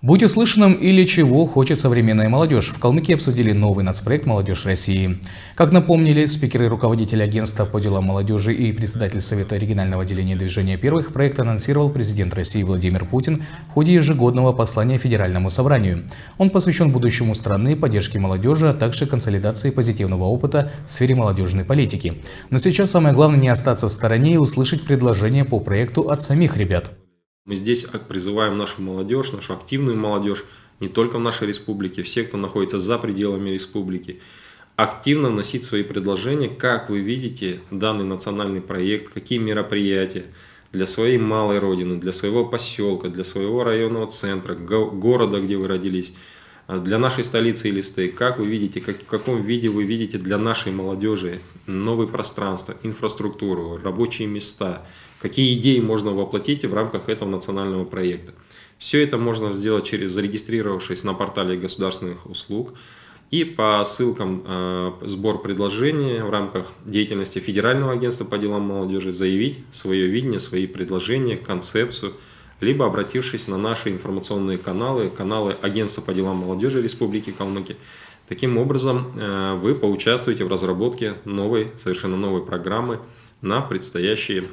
Будь услышанным или чего хочет современная молодежь. В Калмыкии обсудили новый нацпроект «Молодежь России». Как напомнили спикеры и руководитель агентства по делам молодежи и председатель Совета регионального отделения движения первых, проект анонсировал президент России Владимир Путин в ходе ежегодного послания Федеральному собранию. Он посвящен будущему страны, поддержке молодежи, а также консолидации позитивного опыта в сфере молодежной политики. Но сейчас самое главное не остаться в стороне и услышать предложения по проекту от самих ребят. Мы здесь призываем нашу молодежь, нашу активную молодежь, не только в нашей республике, все, кто находится за пределами республики, активно вносить свои предложения, как вы видите данный национальный проект, какие мероприятия для своей малой родины, для своего поселка, для своего районного центра, города, где вы родились, для нашей столицы Илисты, как вы видите, как, в каком виде вы видите для нашей молодежи новые пространства, инфраструктуру, рабочие места, какие идеи можно воплотить в рамках этого национального проекта. Все это можно сделать через зарегистрировавшись на портале государственных услуг и по ссылкам э, сбор предложений в рамках деятельности Федерального агентства по делам молодежи заявить свое видение, свои предложения, концепцию, либо обратившись на наши информационные каналы, каналы Агентства по делам молодежи Республики Калмыкия. Таким образом, э, вы поучаствуете в разработке новой, совершенно новой программы на предстоящие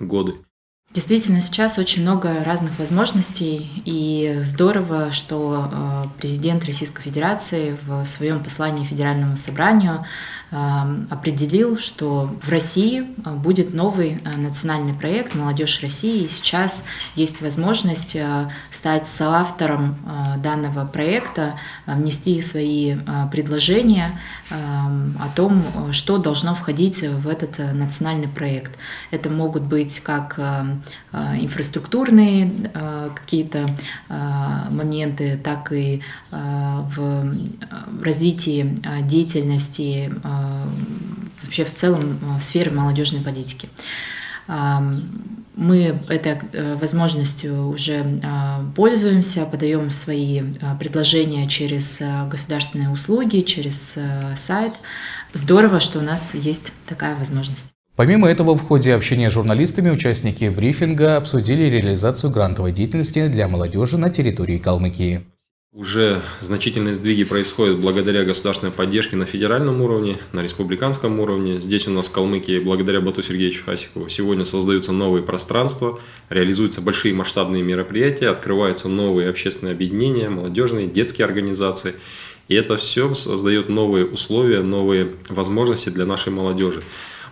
годы. Действительно, сейчас очень много разных возможностей, и здорово, что э, президент Российской Федерации в своем послании Федеральному собранию э, определил, что в России э, будет новый национальный проект «Молодежь России». И сейчас есть возможность стать соавтором данного проекта, внести свои предложения о том, что должно входить в этот национальный проект. Это могут быть как инфраструктурные э, какие-то э, моменты, так и в развитии деятельности вообще в целом в сфере молодежной политики. Мы этой возможностью уже пользуемся, подаем свои предложения через государственные услуги, через сайт. Здорово, что у нас есть такая возможность. Помимо этого, в ходе общения с журналистами участники брифинга обсудили реализацию грантовой деятельности для молодежи на территории Калмыкии. Уже значительные сдвиги происходят благодаря государственной поддержке на федеральном уровне, на республиканском уровне. Здесь у нас в Калмыкии, благодаря Бату Сергеевичу Хасикову, сегодня создаются новые пространства, реализуются большие масштабные мероприятия, открываются новые общественные объединения, молодежные, детские организации. И это все создает новые условия, новые возможности для нашей молодежи.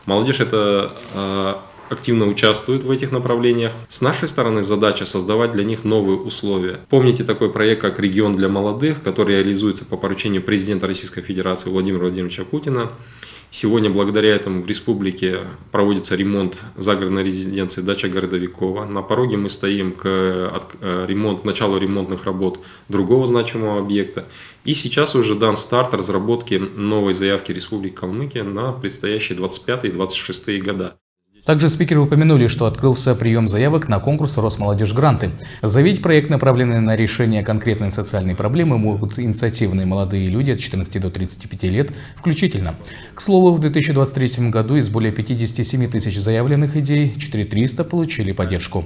Молодежь это а, активно участвует в этих направлениях. С нашей стороны задача создавать для них новые условия. Помните такой проект, как «Регион для молодых», который реализуется по поручению президента Российской Федерации Владимира Владимировича Путина. Сегодня благодаря этому в республике проводится ремонт загородной резиденции «Дача Городовикова». На пороге мы стоим к э, ремонт, началу ремонтных работ другого значимого объекта. И сейчас уже дан старт разработки новой заявки Республики Калмыкия на предстоящие 25 и 26 года. Также спикеры упомянули, что открылся прием заявок на конкурс «Росмолодежь Гранты». Заявить проект, направленный на решение конкретной социальной проблемы, могут инициативные молодые люди от 14 до 35 лет включительно. К слову, в 2023 году из более 57 тысяч заявленных идей 4300 получили поддержку.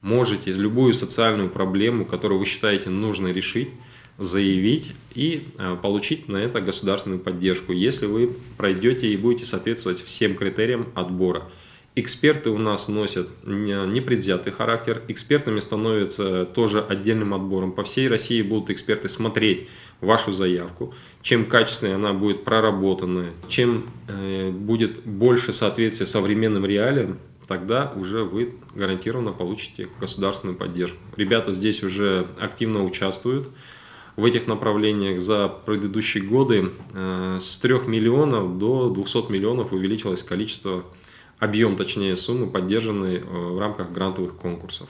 Можете любую социальную проблему, которую вы считаете нужно решить, заявить и э, получить на это государственную поддержку, если вы пройдете и будете соответствовать всем критериям отбора. Эксперты у нас носят непредвзятый характер, экспертами становятся тоже отдельным отбором. По всей России будут эксперты смотреть вашу заявку. Чем качественнее она будет проработана, чем э, будет больше соответствия современным реалиям, тогда уже вы гарантированно получите государственную поддержку. Ребята здесь уже активно участвуют в этих направлениях за предыдущие годы э, с 3 миллионов до 200 миллионов увеличилось количество, объем точнее суммы, поддержанной э, в рамках грантовых конкурсов.